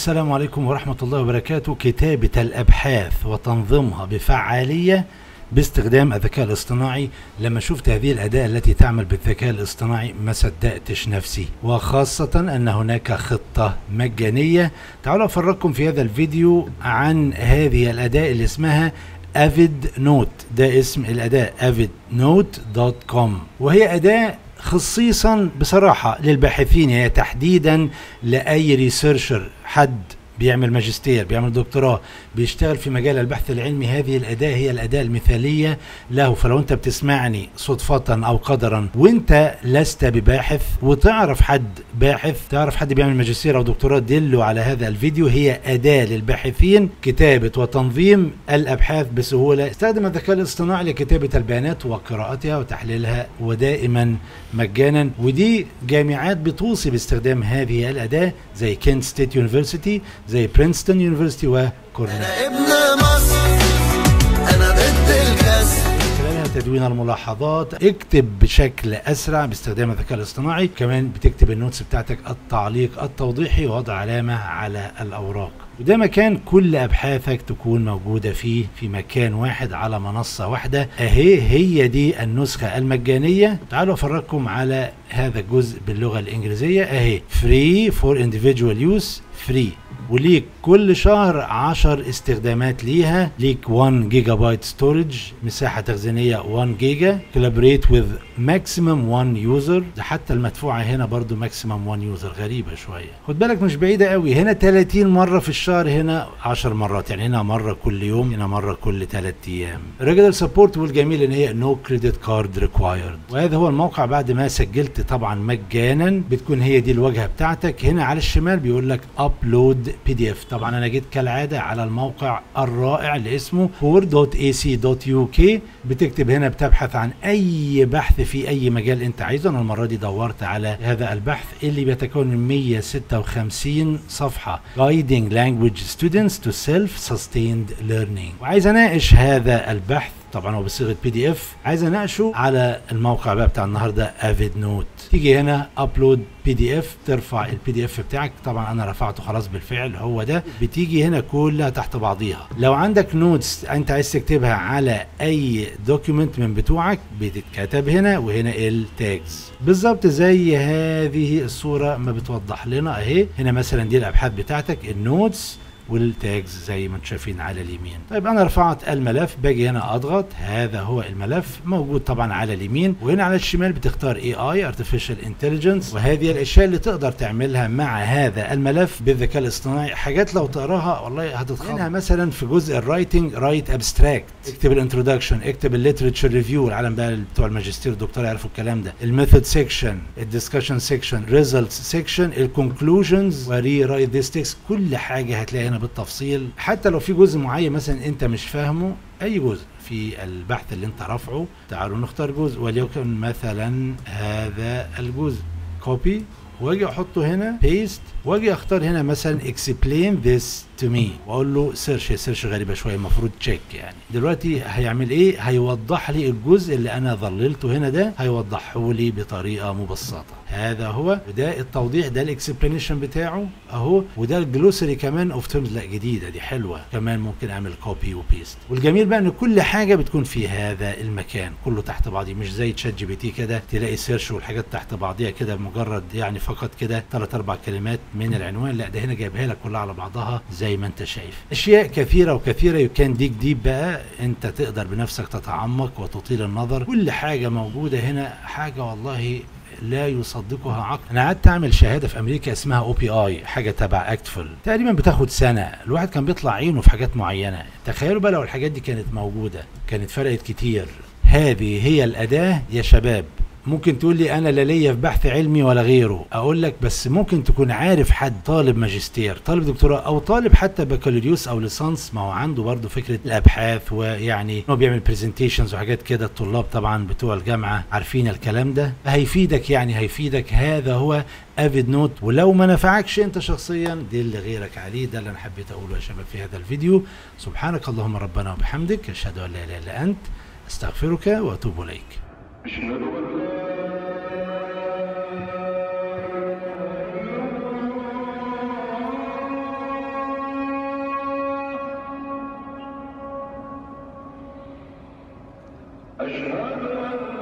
السلام عليكم ورحمة الله وبركاته. كتابة الأبحاث وتنظيمها بفعالية باستخدام الذكاء الاصطناعي. لما شفت هذه الأداة التي تعمل بالذكاء الاصطناعي ما صدقتش نفسي. وخاصة أن هناك خطة مجانية. تعالوا أفرجكم في هذا الفيديو عن هذه الأداة اللي اسمها أفيد نوت. ده اسم الأداة avidnote.com وهي أداة خصيصا بصراحة للباحثين هي تحديدا لأي ريسيرشر حد بيعمل ماجستير بيعمل دكتوراه بيشتغل في مجال البحث العلمي. هذه الأداة هي الأداة المثالية له. فلو أنت بتسمعني صدفة أو قدرا وأنت لست بباحث وتعرف حد باحث تعرف حد بيعمل ماجستير أو دكتوراه دله على هذا الفيديو. هي أداة للباحثين كتابة وتنظيم الأبحاث بسهولة. استخدم الذكاء الاصطناعي لكتابة البيانات وقراءتها وتحليلها ودائما مجانا. ودي جامعات بتوصي باستخدام هذه الأداة زي Kent State University زي Princeton University و Cornell أنا ابن مصر أنا ضد الكسر تدوين الملاحظات اكتب بشكل أسرع باستخدام الذكاء الاصطناعي. كمان بتكتب ال notes بتاعتك التعليق التوضيحي ووضع علامة على الأوراق. وده مكان كل أبحاثك تكون موجودة فيه في مكان واحد على منصة واحدة. أهي هي دي النسخة المجانية. تعالوا أفرجكم على هذا الجزء باللغة الإنجليزية. أهي free for individual use free وليك كل شهر 10 استخدامات ليها. ليك 1 جيجا بايت storage مساحة تخزينية 1 جيجا collaborate with maximum 1 user ده حتى المدفوعة هنا برضو maximum 1 user غريبة شوية. خد بالك مش بعيدة قوي. هنا 30 مرة في الشهر هنا 10 مرات. يعني هنا مرة كل يوم هنا مرة كل 3 أيام. Regular support والجميل إن هي no credit card required. وهذا هو الموقع بعد ما سجلت طبعا مجانا. بتكون هي دي الواجهة بتاعتك. هنا على الشمال بيقول لك upload PDF طبعا أنا جيت كالعادة على الموقع الرائع اللي اسمه core.ac.uk بتكتب هنا بتبحث عن أي بحث في أي مجال أنت عايزه. أنا المرة دي دورت على هذا البحث اللي بيتكون من 156 صفحة. Guiding language students to self-sustained learning. وعايز أناقش هذا البحث. طبعا هو بصيغة PDF عايز أناقشه على الموقع بقى بتاع النهارده Avidnote تيجي هنا upload PDF ترفع ال PDF بتاعك. طبعا أنا رفعته خلاص بالفعل هو ده. بتيجي هنا كلها تحت بعضيها. لو عندك notes أنت عايز تكتبها على أي document من بتوعك بتتكتب هنا وهنا ال tags بالظبط زي هذه الصورة ما بتوضح لنا أهي. هنا مثلا دي الأبحاث بتاعتك ال notes وال tags زي ما أنتم شايفين على اليمين. طيب أنا رفعت الملف باجي هنا أضغط هذا هو الملف موجود طبعا على اليمين وهنا على الشمال بتختار AI artificial intelligence وهذه الأشياء اللي تقدر تعملها مع هذا الملف بالذكاء الاصطناعي. حاجات لو تقراها والله هتتخض. منها مثلا في جزء ال writing write abstract اكتب ال introduction اكتب ال literature review العالم بقى بتوع الماجستير والدكتوراه يعرفوا الكلام ده. ال method section ال discussion section results section ال conclusions و rewrite this text كل حاجة هتلاقي هنا بالتفصيل. حتى لو في جزء معين مثلا أنت مش فاهمه أي جزء في البحث اللي أنت رافعه تعالوا نختار جزء. وليكن مثلا هذا الجزء. copy وأجي أحطه هنا paste وأجي أختار هنا مثلا explain this to me. وأقول له search search غريبة شوية المفروض check يعني. دلوقتي هيعمل إيه؟ هيوضح لي الجزء اللي أنا ظللته هنا ده هيوضحه لي بطريقة مبسطة. هذا هو وده التوضيح ده ال explanation بتاعه أهو وده ال glossary كمان of terms لا جديدة دي حلوة. كمان ممكن أعمل copy و paste والجميل بقى إن كل حاجة بتكون في هذا المكان. كله تحت بعضيه مش زي ChatGPT كده تلاقي search والحاجات تحت بعضيها كده مجرد يعني فقط كده ثلاث أربع كلمات من العنوان. لا ده هنا جايبها لك كلها على بعضها زي ما انت شايف. أشياء كثيرة وكثيرة you can dig deep بقى. انت تقدر بنفسك تتعمق وتطيل النظر. كل حاجة موجودة هنا حاجة والله لا يصدقها عقل. أنا قعدت أعمل شهادة في أمريكا اسمها OPI حاجة تبع ACTFL تقريبا بتاخد سنة. الواحد كان بيطلع عينه في حاجات معينة. تخيلوا بقى لو الحاجات دي كانت موجودة كانت فرقت كتير. هذه هي الأداة يا شباب. ممكن تقول لي أنا لا ليا في بحث علمي ولا غيره. أقول لك بس ممكن تكون عارف حد طالب ماجستير طالب دكتوراه أو طالب حتى بكالوريوس أو ليسانس ما هو عنده برضه فكرة الأبحاث ويعني هو بيعمل presentations وحاجات كده الطلاب طبعا بتوع الجامعة عارفين الكلام ده. هيفيدك يعني هيفيدك. هذا هو أفيد نوت. ولو ما نفعكش أنت شخصيا دي اللي غيرك عليه. ده اللي أنا حبيت أقوله يا شباب في هذا الفيديو. سبحانك اللهم ربنا وبحمدك. أشهد أن لا إله إلا أنت. أستغفرك وأتوب إليك. أشهد أن لا أشهد أن